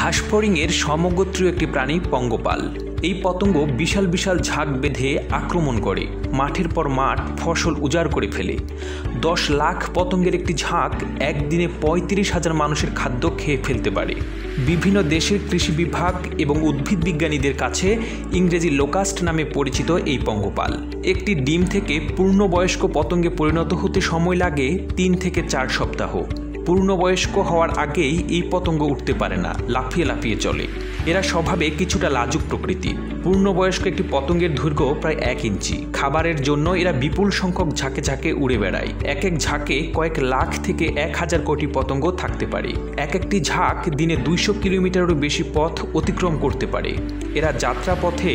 ঘাসফড়িংয়ের সমগোত্রীয় একটি প্রাণী পঙ্গপাল। এই পতঙ্গ বিশাল বিশাল ঝাঁক বেঁধে আক্রমণ করে। মাঠের পর মাঠ ফসল উজাড় করে ফেলে। দশ লাখ পতঙ্গের একটি ঝাঁক একদিনে পঁয়ত্রিশ হাজার মানুষের খাদ্য খেয়ে ফেলতে পারে। বিভিন্ন দেশের কৃষি বিভাগ এবং উদ্ভিদ বিজ্ঞানীদের কাছে ইংরেজি লোকাস্ট নামে পরিচিত এই পঙ্গপাল। একটি ডিম থেকে পূর্ণবয়স্ক পতঙ্গে পরিণত হতে সময় লাগে তিন থেকে চার সপ্তাহ। পূর্ণবয়স্ক হওয়ার আগেই এই পতঙ্গ উঠতে পারে না, লাফিয়ে লাফিয়ে চলে। এরা স্বভাবে কিছুটা লাজুক প্রকৃতির। পূর্ণবয়স্ক একটি পতঙ্গের দৈর্ঘ্য প্রায় এক ইঞ্চি। খাবারের জন্য এরা বিপুল সংখ্যক ঝাঁকে ঝাঁকে উড়ে বেড়ায়। এক এক ঝাঁকে কয়েক লাখ থেকে এক হাজার কোটি পতঙ্গ থাকতে পারে। এক একটি ঝাঁক দিনে দুইশো কিলোমিটারেরও বেশি পথ অতিক্রম করতে পারে। এরা যাত্রাপথে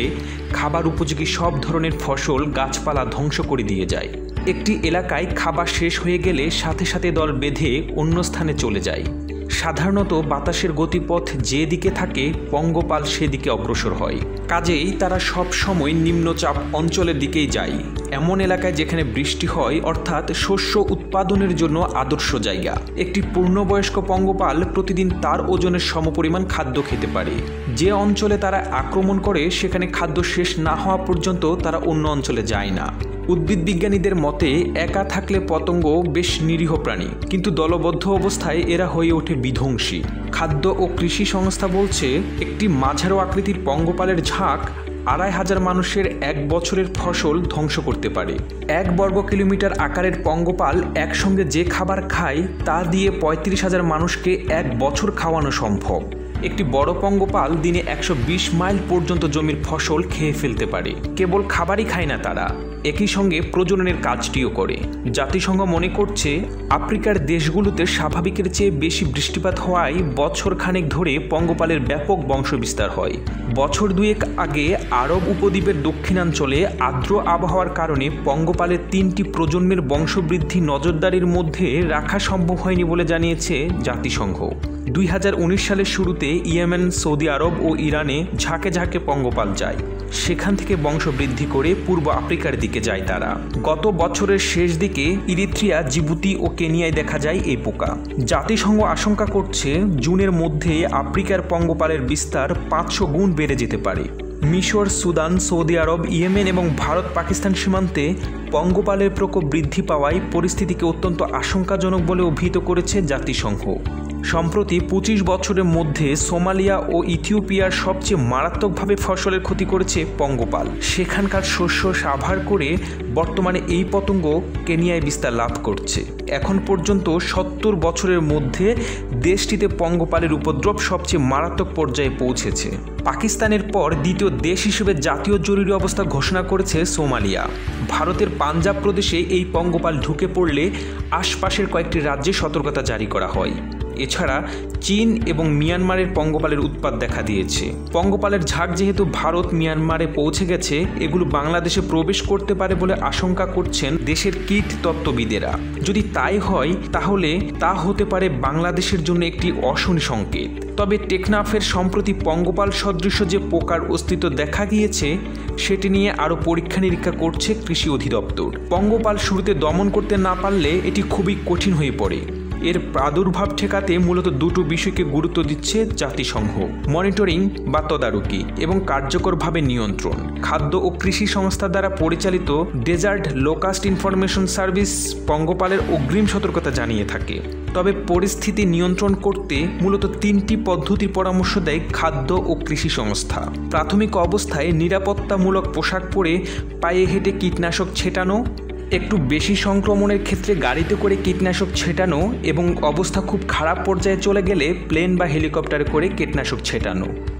খাবার উপযোগী সব ধরনের ফসল গাছপালা ধ্বংস করে দিয়ে যায়। একটি এলাকায় খাবার শেষ হয়ে গেলে সাথে সাথে দল বেঁধে অন্য স্থানে চলে যায়। সাধারণত বাতাসের গতিপথ যে দিকে থাকে, পঙ্গপাল সেদিকে অগ্রসর হয়। কাজেই তারা সব সময় নিম্নচাপ অঞ্চলের দিকেই যায়। এমন এলাকায় যেখানে বৃষ্টি হয়, অর্থাৎ শস্য উৎপাদনের জন্য আদর্শ জায়গা। একটি পূর্ণবয়স্ক পঙ্গপাল প্রতিদিন তার ওজনের সমপরিমাণ খাদ্য খেতে পারে। যে অঞ্চলে তারা আক্রমণ করে, সেখানে খাদ্য শেষ না হওয়া পর্যন্ত তারা অন্য অঞ্চলে যায় না। উদ্ভিদ বিজ্ঞানীদের মতে, একা থাকলে পতঙ্গ বেশ নিরীহ প্রাণী। কিন্তু দলবদ্ধ অবস্থায় এরা হয়ে ওঠে বিধ্বংসী। খাদ্য ও কৃষি সংস্থা বলছে, একটি মাঝারো আকৃতির পঙ্গপালের ঝাঁক আড়াই হাজার মানুষের এক বছরের ফসল ধ্বংস করতে পারে। এক বর্গ কিলোমিটার আকারের পঙ্গপাল একসঙ্গে যে খাবার খায়, তা দিয়ে পঁয়ত্রিশ হাজার মানুষকে এক বছর খাওয়ানো সম্ভব। একটি বড় পঙ্গপাল দিনে একশো বিশ মাইল পর্যন্ত জমির ফসল খেয়ে ফেলতে পারে। কেবল খাবারই খায় না তারা। একই সঙ্গে প্রজননের কাজটিও করে। জাতিসংঘ মনে করছে, আফ্রিকার দেশগুলোতে স্বাভাবিকের চেয়ে বেশি বৃষ্টিপাত হওয়ায় বছর খানেক ধরে পঙ্গপালের ব্যাপক বংশবিস্তার হয়। বছর দুয়েক আগে আরব উপদ্বীপের দক্ষিণাঞ্চলে আর্দ্র আবহাওয়ার কারণে পঙ্গপালের তিনটি প্রজন্মের বংশবৃদ্ধি নজরদারির মধ্যে রাখা সম্ভব হয়নি বলে জানিয়েছে জাতিসংঘ। দুই হাজার উনিশ সালের শুরুতে ইয়েমেন, সৌদি আরব ও ইরানে ঝাঁকে ঝাঁকে পঙ্গপাল যায়। সেখান থেকে বংশবৃদ্ধি করে পূর্ব আফ্রিকার দিকে যায় তারা। গত বছরের শেষ দিকে ইরিত্রিয়া, জিবুতি ও কেনিয়ায় দেখা যায় এই পোকা। জাতিসংঘ আশঙ্কা করছে জুনের মধ্যে আফ্রিকার পঙ্গপালের বিস্তার পাঁচশো গুণ বেড়ে যেতে পারে। মিশর, সুদান, সৌদি আরব, ইয়েমেন এবং ভারত পাকিস্তান সীমান্তে পঙ্গপালের প্রকোপ বৃদ্ধি পাওয়ায় পরিস্থিতিকে অত্যন্ত আশঙ্কাজনক বলে অভিহিত করেছে জাতিসংঘ। সম্প্রতি পঁচিশ বছরের মধ্যে সোমালিয়া ও ইথিওপিয়ার সবচেয়ে মারাত্মকভাবে ফসলের ক্ষতি করেছে পঙ্গপাল। সেখানকার শস্য সাভার করে বর্তমানে এই পতঙ্গ কেনিয়ায় বিস্তার লাভ করছে। এখন পর্যন্ত সত্তর বছরের মধ্যে দেশটিতে পঙ্গপালের উপদ্রব সবচেয়ে মারাত্মক পর্যায়ে পৌঁছেছে। পাকিস্তানের পর দ্বিতীয় দেশ হিসেবে জাতীয় জরুরি অবস্থা ঘোষণা করেছে সোমালিয়া। ভারতের পাঞ্জাব প্রদেশে এই পঙ্গপাল ঢুকে পড়লে আশপাশের কয়েকটি রাজ্যে সতর্কতা জারি করা হয়। এছাড়া চীন এবং মিয়ানমারের পঙ্গপালের উৎপাত দেখা দিয়েছে। পঙ্গপালের ঝাঁক যেহেতু ভারত মিয়ানমারে পৌঁছে গেছে, এগুলো বাংলাদেশে প্রবেশ করতে পারে বলে আশঙ্কা করছেন দেশের কীট তত্ত্ববিদেরা যদি তাই হয়, তাহলে তা হতে পারে বাংলাদেশের জন্য একটি অশনি সংকেত। তবে টেকনাফের সম্প্রতি পঙ্গপাল সদৃশ্য যে পোকার অস্তিত্ব দেখা গিয়েছে, সেটি নিয়ে আরও পরীক্ষা নিরীক্ষা করছে কৃষি অধিদপ্তর। পঙ্গপাল শুরুতে দমন করতে না পারলে এটি খুবই কঠিন হয়ে পড়ে। এর প্রাদুর্ভাব ঠেকাতে মূলত দুটো বিষয়কে গুরুত্ব দিচ্ছে জাতিসংঘ, মনিটরিং বা তদারকি এবং কার্যকরভাবে নিয়ন্ত্রণ। খাদ্য ও কৃষি সংস্থা দ্বারা পরিচালিত ডেজার্ট লোকাস্ট ইনফরমেশন সার্ভিস পঙ্গপালের অগ্রিম সতর্কতা জানিয়ে থাকে। তবে পরিস্থিতি নিয়ন্ত্রণ করতে মূলত তিনটি পদ্ধতির পরামর্শ দেয় খাদ্য ও কৃষি সংস্থা। প্রাথমিক অবস্থায় নিরাপত্তামূলক পোশাক পরে পায়ে হেঁটে কীটনাশক ছেটানো একটু বেশি সংক্রমণের ক্ষেত্রে গাড়িতে করে কীটনাশক ছেটানো এবং অবস্থা খুব খারাপ পর্যায়ে চলে গেলে প্লেন বা হেলিকপ্টার করে কীটনাশক ছেটানো।